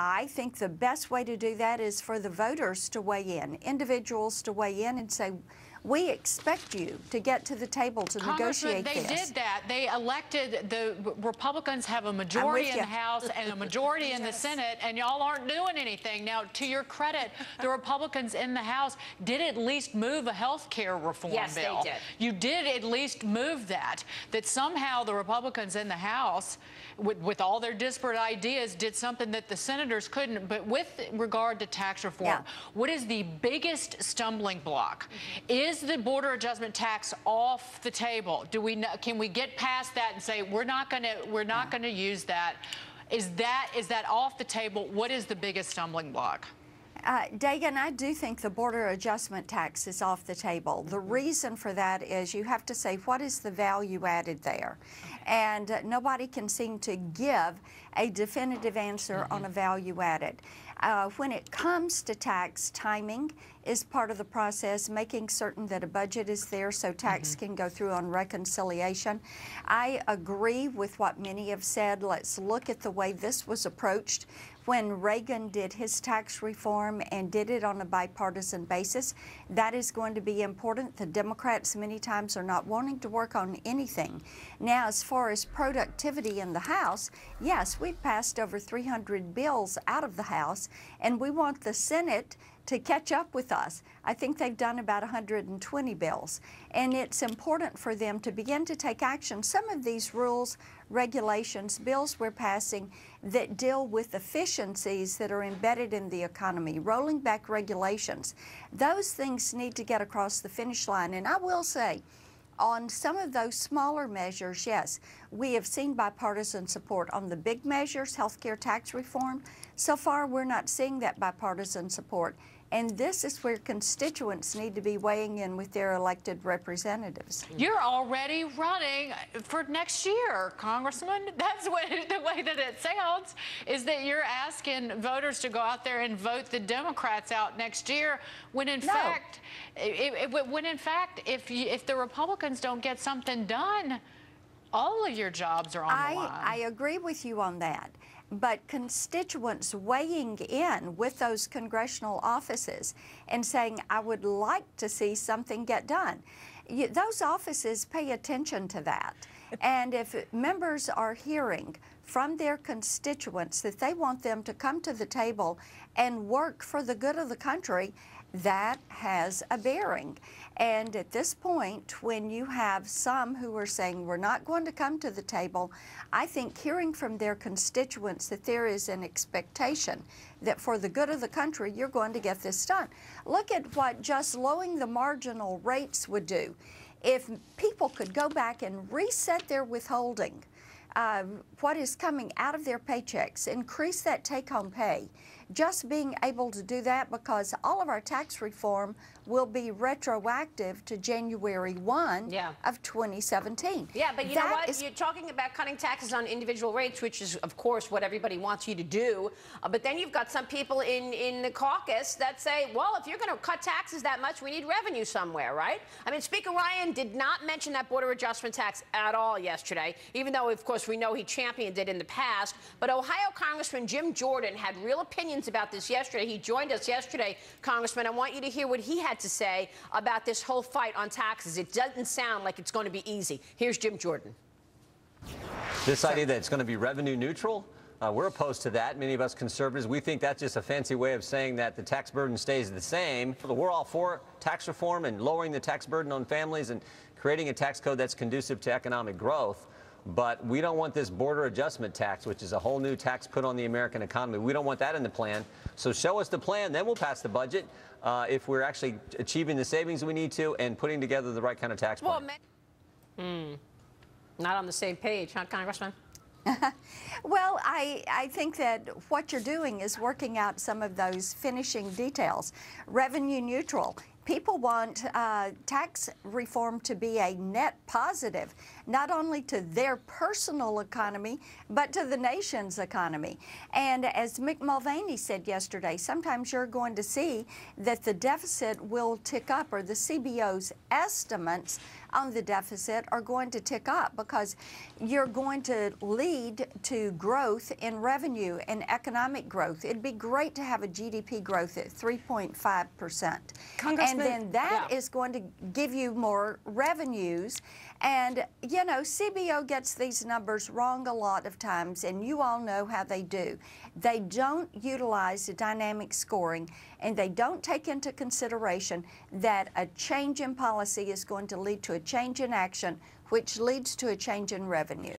I think the best way to do that is for the voters to weigh in, individuals to weigh in and say, we expect you to get to the table to negotiate they this. did that. They elected, the Republicans have a majority in the House and a majority in the Senate, and y'all aren't doing anything. Now, to your credit, the Republicans in the House did at least move a health care reform yes, bill. Yes, they did. You did at least move that. That somehow the Republicans in the House, with, with all their disparate ideas, did something that the senators couldn't. But with regard to tax reform, yeah. what is the biggest stumbling block? Mm-hmm. Is is the border adjustment tax off the table? Do we can we get past that and say we're not going to we're not yeah. going to use that? Is that is that off the table? What is the biggest stumbling block? Uh, Dagen, I do think the border adjustment tax is off the table. The mm-hmm. reason for that is you have to say what is the value added there, and uh, nobody can seem to give a definitive answer mm -hmm. on a value added. Uh, when it comes to tax, timing is part of the process, making certain that a budget is there so tax mm -hmm. can go through on reconciliation. I agree with what many have said. Let's look at the way this was approached when Reagan did his tax reform and did it on a bipartisan basis. That is going to be important. The Democrats many times are not wanting to work on anything. Now, as far as productivity in the House, yes, we've passed over 300 bills out of the House, and we want the Senate to catch up with us. I think they've done about 120 bills. And it's important for them to begin to take action. Some of these rules, regulations, bills we're passing that deal with efficiencies that are embedded in the economy, rolling back regulations, those things need to get across the finish line. And I will say, on some of those smaller measures, yes, we have seen bipartisan support. On the big measures, healthcare tax reform, so far we're not seeing that bipartisan support. And this is where constituents need to be weighing in with their elected representatives. You're already running for next year, Congressman. That's what, the way that it sounds, is that you're asking voters to go out there and vote the Democrats out next year, when in no. fact, it, it, when in fact, if, you, if the Republicans don't get something done, all of your jobs are on I, the line. I agree with you on that but constituents weighing in with those congressional offices and saying, I would like to see something get done. You, those offices pay attention to that. and if members are hearing from their constituents that they want them to come to the table and work for the good of the country, that has a bearing. And at this point, when you have some who are saying we're not going to come to the table, I think hearing from their constituents that there is an expectation that for the good of the country, you're going to get this done. Look at what just lowering the marginal rates would do. If people could go back and reset their withholding, uh, what is coming out of their paychecks, increase that take home pay, just being able to do that because all of our tax reform will be retroactive to January 1 yeah. of 2017. Yeah, but you that know what? Is... You're talking about cutting taxes on individual rates, which is, of course, what everybody wants you to do. Uh, but then you've got some people in, in the caucus that say, well, if you're going to cut taxes that much, we need revenue somewhere, right? I mean, Speaker Ryan did not mention that border adjustment tax at all yesterday, even though, of course, we know he championed it in the past. But Ohio Congressman Jim Jordan had real opinions about this yesterday. He joined us yesterday, Congressman. I want you to hear what he had to say about this whole fight on taxes. It doesn't sound like it's going to be easy. Here's Jim Jordan. This idea that it's going to be revenue neutral, uh, we're opposed to that. Many of us conservatives, we think that's just a fancy way of saying that the tax burden stays the same. We're all for tax reform and lowering the tax burden on families and creating a tax code that's conducive to economic growth. But we don't want this border adjustment tax, which is a whole new tax put on the American economy. We don't want that in the plan. So show us the plan, then we'll pass the budget uh, if we're actually achieving the savings we need to and putting together the right kind of tax plan. Well, hmm. Not on the same page, huh, Congressman? well, I, I think that what you're doing is working out some of those finishing details. Revenue neutral people want uh, tax reform to be a net positive, not only to their personal economy, but to the nation's economy. And as Mick Mulvaney said yesterday, sometimes you're going to see that the deficit will tick up, or the CBO's estimates on the deficit are going to tick up because you're going to lead to growth in revenue and economic growth. It'd be great to have a GDP growth at 3.5%. Congressman- and then that Yeah. is going to give you more revenues. And, you know, CBO gets these numbers wrong a lot of times, and you all know how they do. They don't utilize the dynamic scoring, and they don't take into consideration that a change in policy is going to lead to a change in action, which leads to a change in revenue.